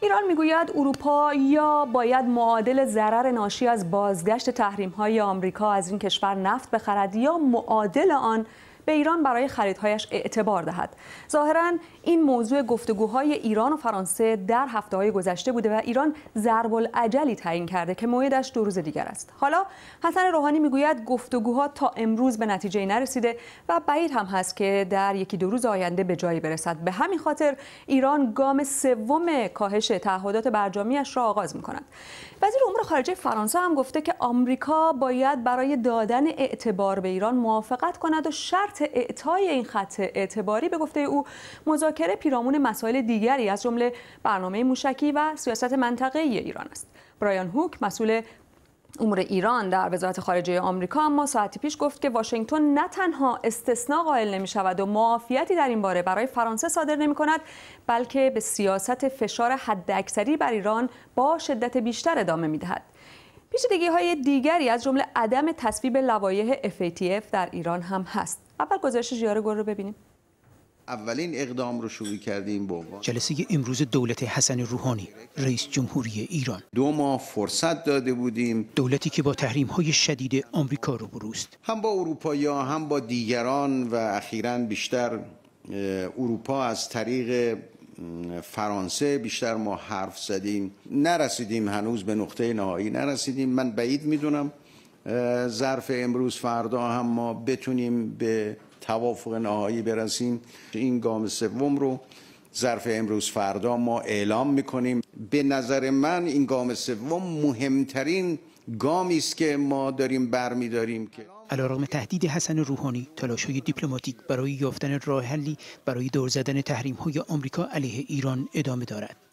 ایران می‌گوید اروپا یا باید معادل ضرر ناشی از بازگشت تحریم های آمریکا از این کشور نفت بخرد یا معادل آن به ایران برای خریدهایش اعتبار دهد. ظاهرا این موضوع گفتگوهای ایران و فرانسه در هفته های گذشته بوده و ایران ضرب العجلی تعیین کرده که موعدش دو روز دیگر است. حالا حسن روحانی می‌گوید گفتگوها تا امروز به نتیجه نرسیده و بعید هم هست که در یکی دو روز آینده به جایی برسد. به همین خاطر ایران گام سوم کاهش تعهدات برجامیش را آغاز می کند وزیر امور خارجه فرانسه هم گفته که آمریکا باید برای دادن اعتبار به ایران موافقت کند و شرط اعطای این خط اعتباری به گفته او مذاکره پیرامون مسائل دیگری از جمله برنامه موشکی و سیاست منطقه‌ای ایران است. برایان هوک مسئول امور ایران در وزارت خارجه آمریکا اما ساعتی پیش گفت که واشنگتن نه تنها استثنا قائل نمی شود و معافیتی در این باره برای فرانسه صادر نمی کند بلکه به سیاست فشار حداکثری بر ایران با شدت بیشتر ادامه می دهد. پیچیدگی های دیگری از جمله عدم تصویب لوایح FATF در ایران هم هست. اول گزارش ژیار گل رو ببینیم. اولین اقدام رو شروع کردیم با جلسه امروز دولت حسن روحانی رئیس جمهوری ایران. دو ماه فرصت داده بودیم. دولتی که با تحریم های شدید آمریکا رو بروست. هم با اروپایی هم با دیگران و اخیرا بیشتر اروپا از طریق فرانسه بیشتر ما حرف زدیم. نرسیدیم هنوز به نقطه نهایی. نرسیدیم. من بعید می‌دونم. ظرف امروز فردا هم ما بتونیم به توافق نهایی برسیم. این گام سوم رو ظرف امروز فردا ما اعلام می‌کنیم. به نظر من این گام سوم مهمترین گامی است که ما داریم برمیداریم که علیرغم تهدید حسن روحانی تلاش های دیپلماتیک برای یافتن راه حلی برای دور زدن تحریم های آمریکا علیه ایران ادامه دارد.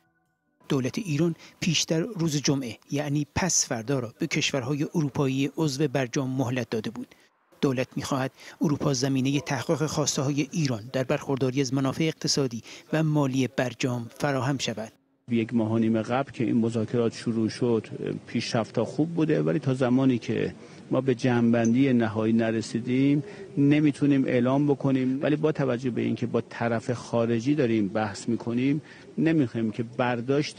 دولت ایران پیشتر روز جمعه یعنی پس فردا را به کشورهای اروپایی عضو برجام مهلت داده بود. دولت می‌خواهد اروپا زمینه تحقیق خواسته های ایران در برخورداری از منافع اقتصادی و مالی برجام فراهم شود. یک ماه نیم قبل که این مذاکرات شروع شد پیشرفت خوب بوده ولی تا زمانی که ما به جنبندی نهایی نرسیدیم نمی‌تونیم اعلام بکنیم. ولی با توجه به اینکه با طرف خارجی داریم بحث می‌کنیم نمی‌خوایم که برداشت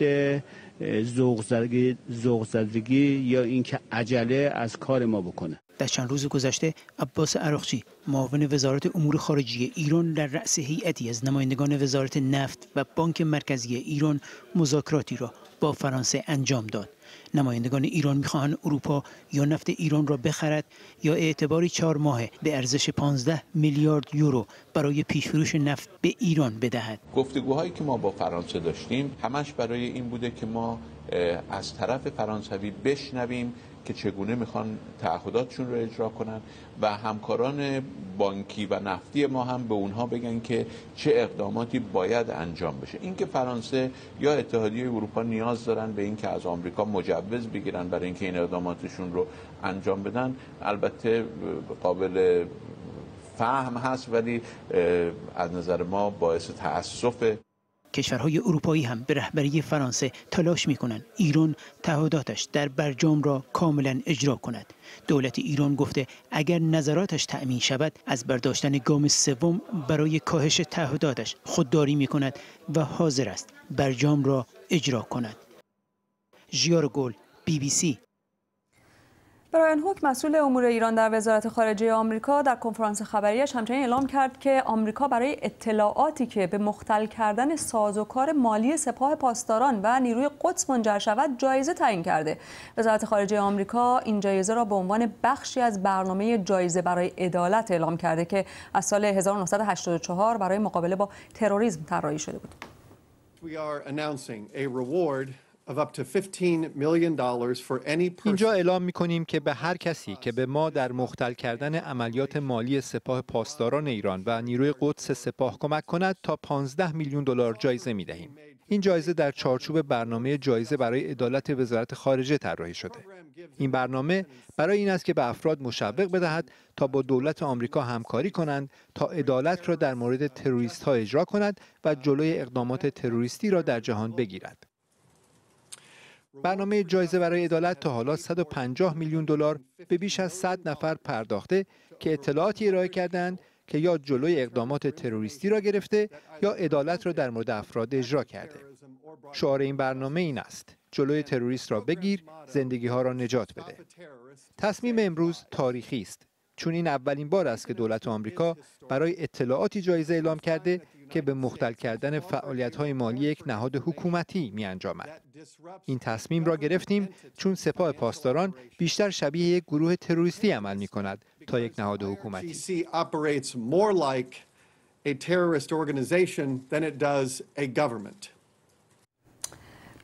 ذوق زدگی یا اینکه عجله از کار ما بکنه. در چند روز گذشته عباس عراقچی معاون وزارت امور خارجه ایران در رأس هیئتی از نمایندگان وزارت نفت و بانک مرکزی ایران مذاکراتی را با فرانسه انجام داد. نمایندگان ایران می‌خواهند اروپا یا نفت ایران را بخرد یا اعتباری چهار ماهه به ارزش 15 میلیارد یورو برای پیشفروش نفت به ایران بدهد. گفتگوهایی که ما با فرانسه داشتیم همش برای این بوده که ما از طرف فرانسوی بشنویم که چگونه می‌خوان تعهداتشون رو اجرا کنن و همکاران بانکی و نفتی ما هم به اونها بگن که چه اقداماتی باید انجام بشه. اینکه فرانسه یا اتحادیه اروپا نیاز دارن به اینکه از آمریکا مجوز بگیرن برای اینکه این اقداماتشون رو انجام بدن البته قابل فهم هست ولی از نظر ما باعث تاسف کشورهای اروپایی هم به رهبری فرانسه تلاش می کنند ایران تعهداتش در برجام را کاملا اجرا کند. دولت ایران گفته اگر نظراتش تأمین شود از برداشتن گام سوم برای کاهش تعهداتش خودداری می کند و حاضر است برجام را اجرا کند. ژیار گل بی بی سی برایان هوک مسئول امور ایران در وزارت خارجه آمریکا در کنفرانس خبریش همچنین اعلام کرد که آمریکا برای اطلاعاتی که به مختل کردن سازوکار مالی سپاه پاسداران و نیروی قدس منجر شود جایزه تعیین کرده. وزارت خارجه آمریکا این جایزه را به عنوان بخشی از برنامه جایزه برای عدالت اعلام کرده که از سال 1984 برای مقابله با تروریسم طراحی شده بود. اینجا اعلام می کنیم که به هر کسی که به ما در مختل کردن عملیات مالی سپاه پاسداران ایران و نیروی قدس سپاه کمک کند تا 15 میلیون دلار جایزه می دهیم. این جایزه در چارچوب برنامه جایزه برای عدالت وزارت خارجه طراحی شده. این برنامه برای این است که به افراد مشوق بدهد تا با دولت آمریکا همکاری کنند تا عدالت را در مورد تروریست ها اجرا کند و جلوی اقدامات تروریستی را در جهان بگیرد. برنامه جایزه برای عدالت تا حالا 150 میلیون دلار به بیش از 100 نفر پرداخته که اطلاعاتی ارائه کردند که یا جلوی اقدامات تروریستی را گرفته یا عدالت را در مورد افراد اجرا کرده. شعار این برنامه این است. جلوی تروریست را بگیر زندگی ها را نجات بده. تصمیم امروز تاریخی است. چون این اولین بار است که دولت آمریکا برای اطلاعاتی جایزه اعلام کرده که به مختل کردن های مالی یک نهاد حکومتی می انجامد. این تصمیم را گرفتیم چون سپاه پاسداران بیشتر شبیه یک گروه تروریستی عمل می کند تا یک نهاد حکومتی.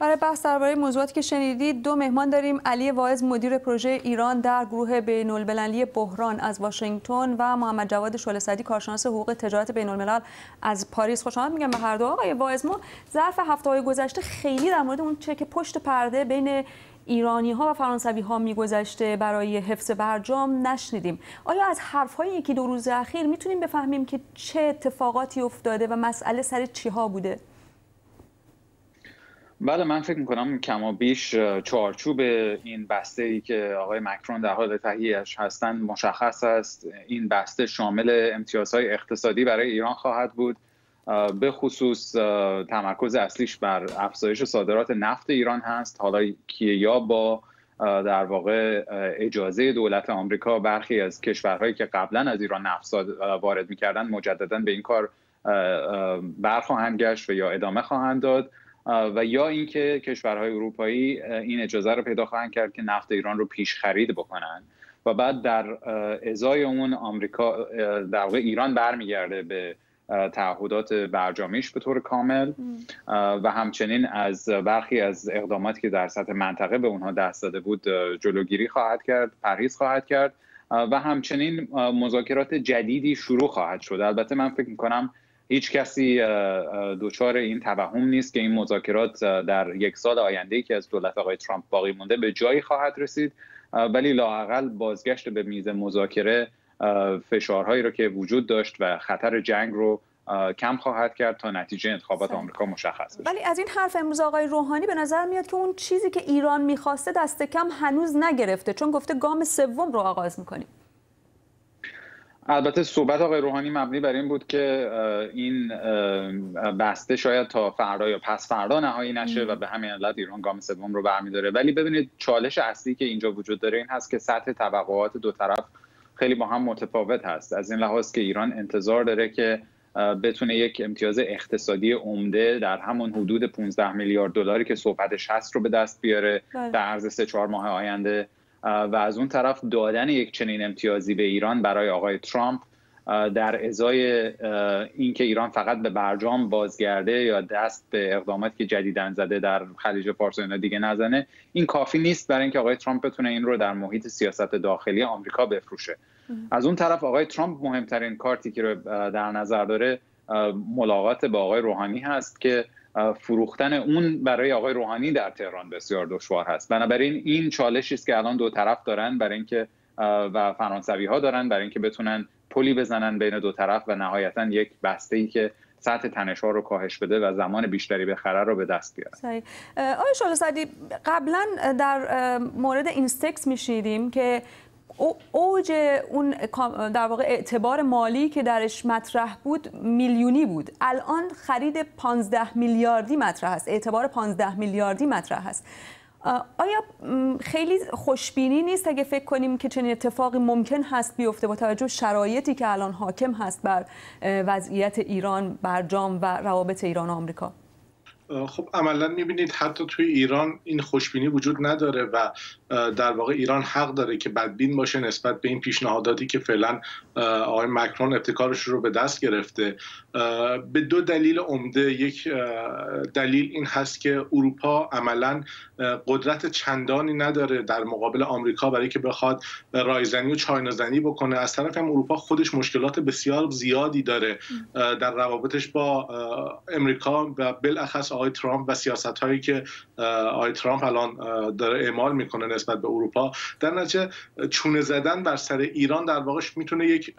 برای بحث درباره موضوعاتی که شنیدید دو مهمان داریم. علی واعظ مدیر پروژه ایران در گروه بین المللی بحران از واشنگتن و محمد جواد شلسدی کارشناس حقوق تجارت بین الملل از پاریس. خوش آمد میگم به هر دو آقای واعظ ما ظرف هفته های گذشته خیلی در مورد اون چه که پشت پرده بین ایرانی ها و فرانسوی ها میگذشته برای حفظ برجام نشنیدیم. آیا از حرف های یکی دو روز اخیر می‌تونیم بفهمیم که چه اتفاقاتی افتاده و مسئله سر چی ها بوده؟ بله من فکر می‌کنم کما بیش چارچوب این بسته ای که آقای مکرون در حال تهیهش هستند مشخص است. این بسته شامل امتیازهای اقتصادی برای ایران خواهد بود به خصوص تمرکز اصلیش بر افزایش صادرات نفت ایران هست. حالا که یا با در واقع اجازه دولت آمریکا برخی از کشورهایی که قبلا از ایران نفت وارد می‌کردن مجددا به این کار برخواهند گشت و یا ادامه خواهند داد. و یا اینکه کشورهای اروپایی این اجازه رو پیدا خواهند کرد که نفت ایران رو پیش خرید بکنن. و بعد در ازای اون آمریکا در واقع ایران برمیگرده به تعهدات برجامیش به طور کامل. و همچنین از برخی از اقداماتی که در سطح منطقه به اونها دست داده بود جلوگیری خواهد کرد پرهیز خواهد کرد. و همچنین مذاکرات جدیدی شروع خواهد شد. البته من فکر می‌کنم هیچ کسی دچار این توهم نیست که این مذاکرات در یک سال آینده که از دولت آقای ترامپ باقی مونده به جایی خواهد رسید. ولی لاقل بازگشت به میز مذاکره فشارهایی رو که وجود داشت و خطر جنگ رو کم خواهد کرد تا نتیجه انتخابات آمریکا مشخص بشه. ولی از این حرف امروز آقای روحانی به نظر میاد که اون چیزی که ایران می‌خواسته دست کم هنوز نگرفته چون گفته گام سوم رو آغاز می‌کنیم. البته صحبت آقای روحانی مبنی بر این بود که این بسته شاید تا فردا یا پس فردا نهایی نشه و به همین علت ایران گام سوم رو برمیداره. ولی ببینید چالش اصلی که اینجا وجود داره این هست که سطح توقعات دو طرف خیلی با هم متفاوت هست. از این لحاظ که ایران انتظار داره که بتونه یک امتیاز اقتصادی عمده در همون حدود 15 میلیارد دلاری که صحبتش هست رو به دست بیاره. بله. در عرض سه چهار ماه آینده و از اون طرف دادن یک چنین امتیازی به ایران برای آقای ترامپ در ازای اینکه ایران فقط به برجام بازگرده یا دست به اقداماتی که جدیدن زده در خلیج فارس و دیگه نزنه این کافی نیست برای اینکه آقای ترامپ بتونه این رو در محیط سیاست داخلی آمریکا بفروشه. از اون طرف آقای ترامپ مهمترین کارتی که رو در نظر داره ملاقات با آقای روحانی هست که فروختن اون برای آقای روحانی در تهران بسیار دشوار هست. بنابراین این چالشی است که الان دو طرف دارن برای اینکه و فرانسوی ها دارن برای اینکه بتونن پلی بزنن بین دو طرف و نهایتا یک بسته ای که سطح تنش ها رو کاهش بده و زمان بیشتری بخره رو به دست بیاره. صحیح. آقای سعدی قبلا در مورد اینستکس میشنیدیم که اوج اون در واقع اعتبار مالی که درش مطرح بود میلیونی بود. الان خرید 15 میلیاردی مطرح است. اعتبار 15 میلیاردی مطرح است. آیا خیلی خوشبینی نیست اگه فکر کنیم که چنین اتفاقی ممکن هست بیفته با توجه شرایطی که الان حاکم هست بر وضعیت ایران برجام و روابط ایران و آمریکا؟ خب عملا می‌بینید حتی توی ایران این خوشبینی وجود نداره و در واقع ایران حق داره که بدبین باشه نسبت به این پیشنهاداتی که فعلا آقای مکرون ابتکارش رو به دست گرفته. به دو دلیل عمده. یک دلیل این هست که اروپا عملا قدرت چندانی نداره در مقابل آمریکا برای که بخواد رایزنی و چاینازنی بکنه. از طرف هم اروپا خودش مشکلات بسیار زیادی داره. در روابطش با امریکا و بالاخص آقای ترامپ و سیاست هایی که آقای ترامپ الان داره اعمال می‌کنه نسبت به اروپا در نتیجه چونه زدن بر سر ایران در واقع می‌تونه یک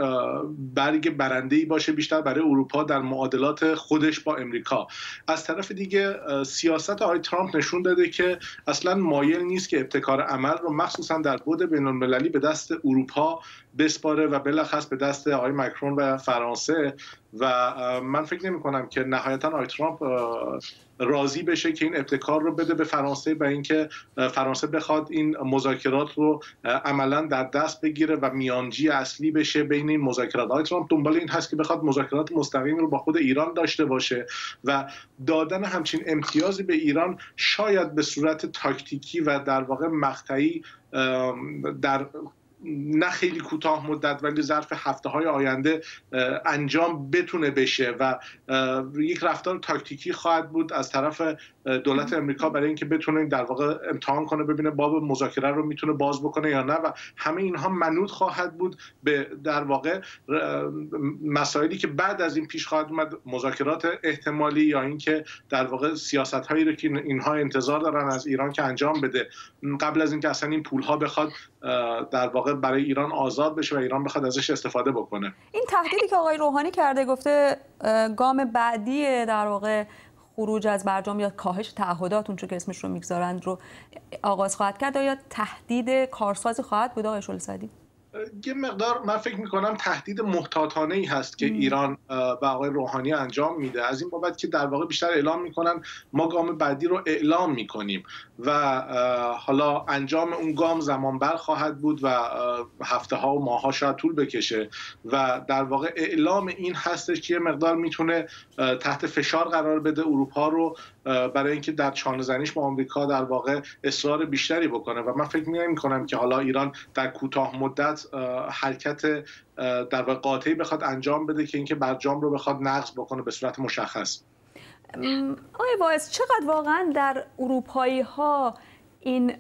برگ برنده ای باشه بیشتر برای اروپا در معادلات خودش با امریکا. از طرف دیگه سیاست آقای ترامپ نشون داده که اصلا مایل نیست که ابتکار عمل رو مخصوصا در بود بین المللی به دست اروپا بسپاره و بلخص به دست آقای مکرون و فرانسه و من فکر نمی کنم که نهایتا آی ترامپ راضی بشه که این ابتکار رو بده به فرانسه و اینکه فرانسه بخواد این مذاکرات رو عملا در دست بگیره و میانجی اصلی بشه بین این مذاکرات. آقای ترامپ دنبال این هست که بخواد مذاکرات مستقیم رو با خود ایران داشته باشه و دادن همچین امتیازی به ایران شاید به صورت تاکتیکی و در واقع مقطعی در نه خیلی کوتاه مدت ولی ظرف هفته های آینده انجام بتونه بشه و یک رفتار تاکتیکی خواهد بود از طرف دولت امریکا برای اینکه بتونه در واقع امتحان کنه ببینه باب مذاکره رو می‌تونه باز بکنه یا نه و همه اینها منوط خواهد بود به در واقع مسائلی که بعد از این پیش خواهد اومد مذاکرات احتمالی یا اینکه در واقع سیاست هایی رو که اینها انتظار دارن از ایران که انجام بده. قبل از اینکه اصلا این پول ها بخواد در واقع برای ایران آزاد بشه و ایران بخواد ازش استفاده بکنه. این تهدیدی که آقای روحانی کرده گفته گام بعدی در واقع خروج از برجام یا کاهش تعهدات اونچه که اسمش رو می‌گذارند رو آغاز خواهد کرد. یا تهدید کارساز خواهد بود آقای شلسدی یه مقدار من فکر می‌کنم تهدید محتاطانه ای هست که ایران و آقای روحانی انجام میده. از این بابت که در واقع بیشتر اعلام می‌کنن ما گام بعدی رو اعلام می‌کنیم و حالا انجام اون گام زمان بر خواهد بود و هفته ها و ماه ها شاید طول بکشه و در واقع اعلام این هستش که یه مقدار می‌تونه تحت فشار قرار بده اروپا رو برای اینکه در چانه زنیش با آمریکا در واقع اصرار بیشتری بکنه. و من فکر نمی کنم که حالا ایران در کوتاه مدت حرکت در واقع قاطعی بخواد انجام بده که اینکه برجام رو بخواد نقض بکنه به صورت مشخص. آقای وایس چقدر واقعا در اروپایی ها این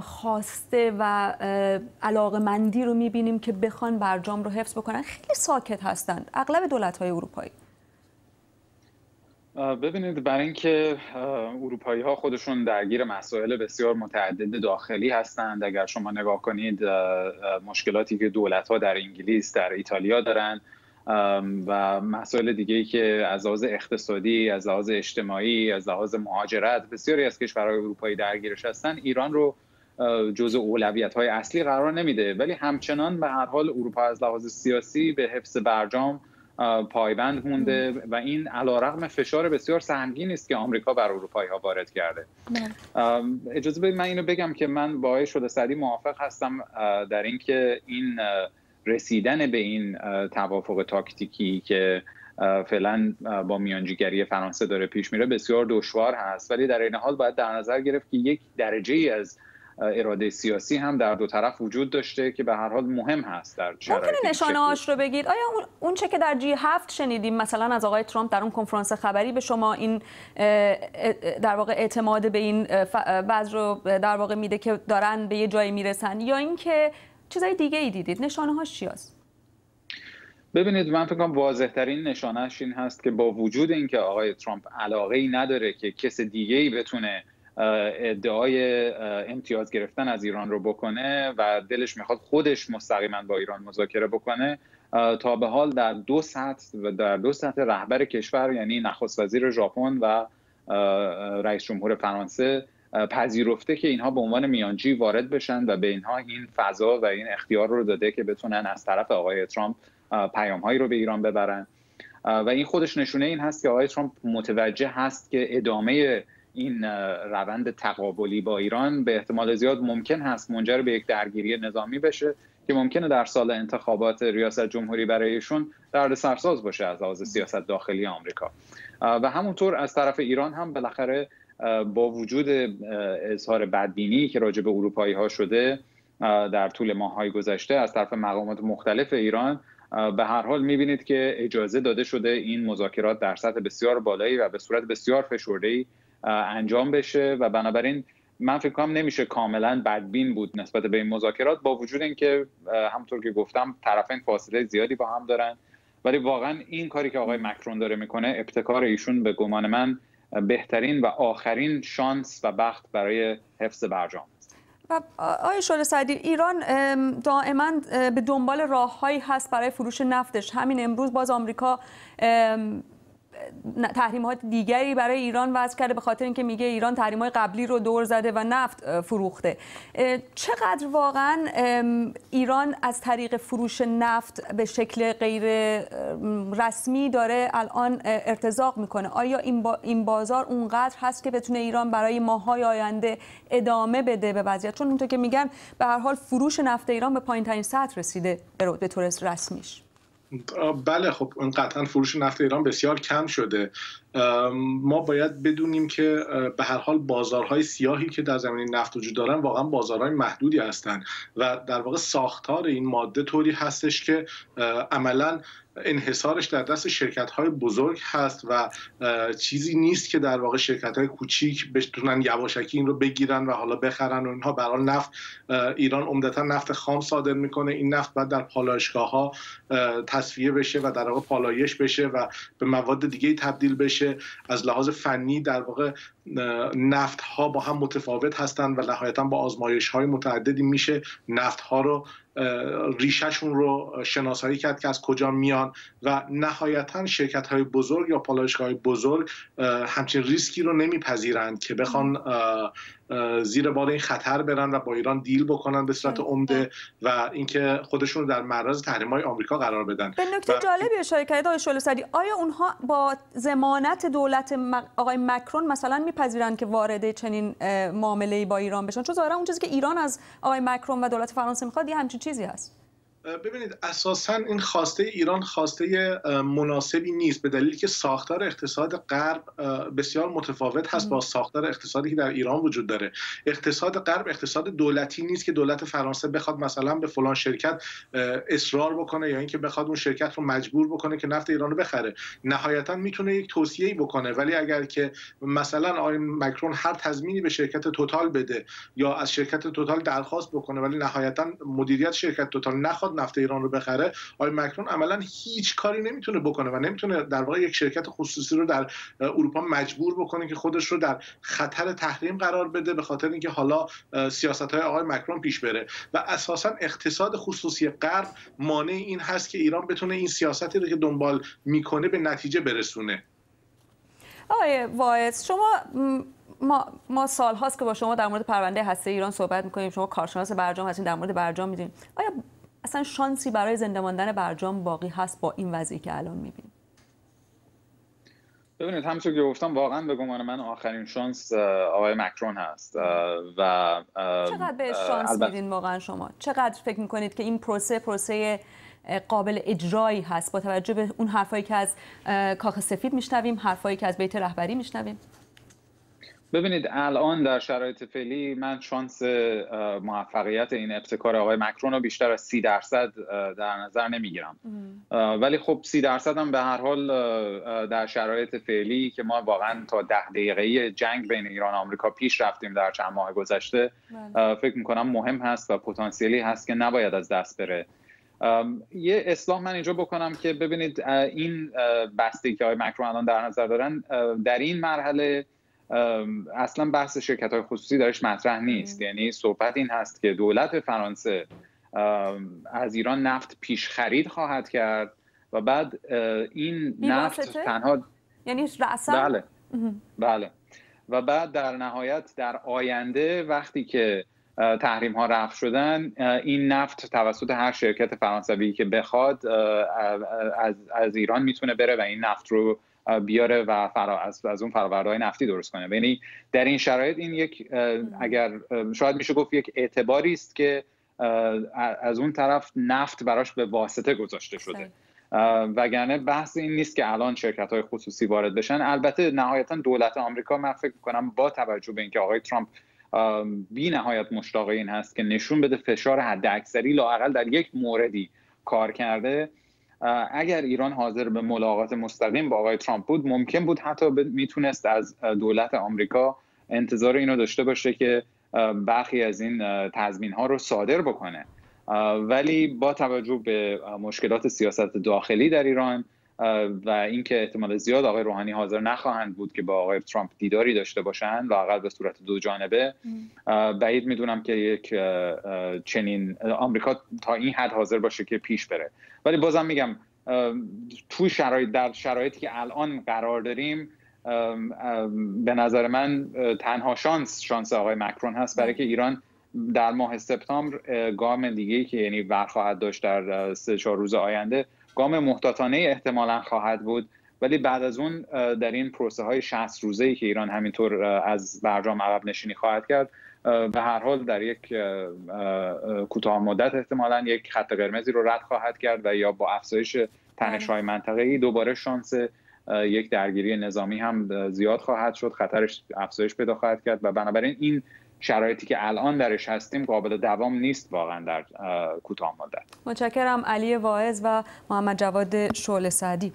خواسته و علاقه مندی رو می‌بینیم که بخوان برجام رو حفظ بکنن؟ خیلی ساکت هستند. اغلب دولت های اروپایی. ببینید برای اینکه اروپایی ها خودشون درگیر مسائل بسیار متعدد داخلی هستند. اگر شما نگاه کنید مشکلاتی که دولت ها در انگلیس در ایتالیا دارن و مسائل دیگه ای که از لحاظ اقتصادی از لحاظ اجتماعی از لحاظ مهاجرت بسیاری از کشورهای اروپایی درگیرش هستن. ایران رو جزء اولویت های اصلی قرار نمیده. ولی همچنان به هر حال اروپا از لحاظ سیاسی به حفظ برجام پایبند مونده و این علیرغم فشار بسیار سنگینی است که آمریکا بر اروپایی ها وارد کرده. اجازه بدید من اینو بگم که من با شده سعدی موافق هستم در اینکه این رسیدن به این توافق تاکتیکی که فعلا با میانجیگری فرانسه داره پیش میره بسیار دشوار هست. ولی در این حال باید در نظر گرفت که یک درجه ای از اراده سیاسی هم در دو طرف وجود داشته که به هر حال مهم هست در ممکنه نشانه هاش رو بگید؟ آیا اون چه که در جی هفت شنیدیم مثلا از آقای ترامپ در اون کنفرانس خبری به شما این در واقع اعتماد به این وضع رو در واقع میده که دارن به یه جایی می‌رسن؟ یا اینکه چیزای دیگه ای دیدید؟ نشانه هاش چی هست؟ ببینید من فکر کنم واضح ترین نشانهش این هست که با وجود اینکه آقای ترامپ علاقه ای نداره که کس دیگه ای بتونه ادعای امتیاز گرفتن از ایران رو بکنه و دلش می‌خواد خودش مستقیما با ایران مذاکره بکنه تا به حال در دو سطح و در دو سطح رهبر کشور یعنی نخست وزیر ژاپن و رئیس جمهور فرانسه پذیرفته که اینها به عنوان میانجی وارد بشن و به اینها این فضا و این اختیار رو داده که بتونن از طرف آقای ترامپ پیام هایی رو به ایران ببرن. و این خودش نشونه این هست که آقای ترامپ متوجه هست که ادامه این روند تقابلی با ایران به احتمال زیاد ممکن هست منجر به یک درگیری نظامی بشه که ممکنه در سال انتخابات ریاست جمهوری برایشون درد سرساز باشه از لحاظ سیاست داخلی آمریکا. و همونطور از طرف ایران هم بالاخره با وجود اظهار بدبینی که راجع به اروپایی ها شده در طول ماههای گذشته از طرف مقامات مختلف ایران به هر حال می‌بینید که اجازه داده شده این مذاکرات در سطح بسیار بالایی و به صورت بسیار فشرده‌ای انجام بشه و بنابراین من فکر کنم نمیشه کاملا بدبین بود نسبت به این مذاکرات با وجود اینکه همونطور که گفتم طرفین فاصله زیادی با هم دارن. ولی واقعا این کاری که آقای مکرون داره می‌کنه ابتکار ایشون به گمان من بهترین و آخرین شانس و بخت برای حفظ برجام و آقای شده سعدی ایران دائما به دنبال راههایی هست برای فروش نفتش. همین امروز باز آمریکا تحریمات دیگری برای ایران وضع کرده به خاطر اینکه میگه ایران تحریم های قبلی رو دور زده و نفت فروخته. چقدر واقعا ایران از طریق فروش نفت به شکل غیر رسمی داره الان ارتزاق می‌کنه؟ آیا این بازار اونقدر هست که بتونه ایران برای ماهای آینده ادامه بده به وضعیت؟ چون اونطور که میگن به هر حال فروش نفت ایران به پایین ترین سطح رسیده به طور رسمیش. بله خب قطعا فروش نفت ایران بسیار کم شده. ما باید بدونیم که به هر حال بازارهای سیاهی که در زمین نفت وجود دارن واقعا بازارهای محدودی هستند و در واقع ساختار این ماده طوری هستش که عملا انحصارش در دست شرکت های بزرگ هست و چیزی نیست که در واقع شرکت های کوچیک بتونن یواشکی این رو بگیرن و حالا بخرن و اینها. برای نفت ایران عمدتا نفت خام صادر می‌کنه. این نفت باید در پالایشگاه ها تصفیه بشه و در واقع پالایش بشه و به مواد دیگه تبدیل بشه. از لحاظ فنی در واقع نفت ها با هم متفاوت هستند و نهایتا با آزمایش های متعددی میشه نفت ها رو ریشهشون رو شناسایی کرد که از کجا میان و نهایتا شرکت های بزرگ یا پالایشگاه های بزرگ همچین ریسکی رو نمیپذیرند که بخوان زیر بال این خطر برن و با ایران دیل بکنن به صورت عمده و اینکه خودشون رو در معرض تحریم های آمریکا قرار بدن. به نکته و... جالبی اشاره کردید آقای سدی آیا اونها با ضمانت دولت آقای مکرون مثلا میپذیرن که وارد چنین معامله با ایران بشن؟ چون ظاهرا اون چیزی که ایران از آقای مکرون و دولت فرانسه می‌خواد یه همچین چیزی هست ببینید اساسا این خواسته ایران خواسته مناسبی نیست به دلیلی که ساختار اقتصاد غرب بسیار متفاوت هست با ساختار اقتصادی که در ایران وجود داره. اقتصاد غرب اقتصاد دولتی نیست که دولت فرانسه بخواد مثلا به فلان شرکت اصرار بکنه یا اینکه بخواد اون شرکت رو مجبور بکنه که نفت ایران رو بخره. نهایتا می‌تونه یک توصیه‌ای بکنه ولی اگر که مثلا آقای مکرون هر تضمینی به شرکت توتال بده یا از شرکت توتال درخواست بکنه ولی نهایتا مدیریت شرکت توتال نخواد نفت ایران رو بخره آقای مکرون عملا هیچ کاری نمی‌تونه بکنه و نمی‌تونه در واقع یک شرکت خصوصی رو در اروپا مجبور بکنه که خودش رو در خطر تحریم قرار بده به خاطر اینکه حالا سیاست های آقای مکرون پیش بره. و اساسا اقتصاد خصوصی غرب مانع این هست که ایران بتونه این سیاستی رو که دنبال می‌کنه به نتیجه برسونه. آقای واعظ شما ما ما سال هاست که با شما در مورد پرونده هسته ایران صحبت می‌کنیم شما کارشناس برجام هستین در مورد برجام می‌دونید آیا اصلا شانسی برای زنده ماندن برجام باقی هست با این وضعی که الان می‌بینیم. ببینید همونطور که گفتم واقعا به گمان من آخرین شانس آقای مکرون هست. و چقدر به شانس میدین واقعا شما؟ چقدر فکر می‌کنید که این پروسه پروسه قابل اجرایی هست؟ با توجه به اون حرفایی که از کاخ سفید میشنویم حرفایی که از بیت رهبری میشنویم. ببینید الان در شرایط فعلی من شانس موفقیت این ابتکار آقای مکرون رو بیشتر از سی درصد در نظر نمی‌گیرم. ولی خب سی درصد هم به هر حال در شرایط فعلی که ما واقعا تا ده دقیقه جنگ بین ایران و آمریکا پیش رفتیم در چند ماه گذشته بله. فکر می‌کنم مهم هست و پتانسیلی هست که نباید از دست بره. یه اصلاح من اینجا بکنم که ببینید این بسته که آقای مکرون الان در نظر دارن در این مرحله اصلا بحث شرکت های خصوصی درش مطرح نیست. یعنی صحبت این هست که دولت فرانسه از ایران نفت پیش خرید خواهد کرد و بعد این نفت تنها یعنی بله. بله. و بعد در نهایت در آینده وقتی که تحریم ها رفع شدن این نفت توسط هر شرکت فرانسوی که بخواد از, از ایران می‌تونه بره و این نفت رو بیاره و فرا از, از اون فرآوردهای نفتی درست کنه. یعنی در این شرایط این یک اگر شاید میشه گفت یک اعتباری است که از اون طرف نفت براش به واسطه گذاشته شده. وگرنه بحث این نیست که الان شرکت های خصوصی وارد بشن. البته نهایتا دولت آمریکا من فکر کنم با توجه به اینکه آقای ترامپ بی نهایت مشتاق این هست که نشون بده فشار حد اکثری لاقل در یک موردی کار کرده اگر ایران حاضر به ملاقات مستقیم با آقای ترامپ بود ممکن بود حتی می‌تونست از دولت آمریکا انتظار اینو داشته باشه که برخی از این تضمین ها رو صادر بکنه. ولی با توجه به مشکلات سیاست داخلی در ایران و اینکه احتمال زیاد آقای روحانی حاضر نخواهند بود که با آقای ترامپ دیداری داشته باشند لاقل به صورت دو جانبه. بعید می‌دونم که یک چنین آمریکا تا این حد حاضر باشه که پیش بره. ولی بازم میگم تو شرایط در شرایطی که الان قرار داریم به نظر من تنها شانس شانس آقای مکرون هست برای که ایران در ماه سپتامبر گام دیگه که یعنی برخواهد داشت در سه چهار روز آینده گام محتاطانه احتمالا خواهد بود. ولی بعد از اون در این پروسه های 60 روزه ای که ایران همینطور از برجام عقب نشینی خواهد کرد به هر حال در یک کوتاه مدت احتمالا یک خط قرمزی رو رد خواهد کرد و یا با افزایش تنش های منطقه ای دوباره شانس یک درگیری نظامی هم زیاد خواهد شد. خطرش افزایش پیدا خواهد کرد و بنابراین این شرایطی که الان درش هستیم قابل دوام نیست واقعا در کوتاه مدت. متشکرم علی واعظ و محمد جواد شعله سعدی.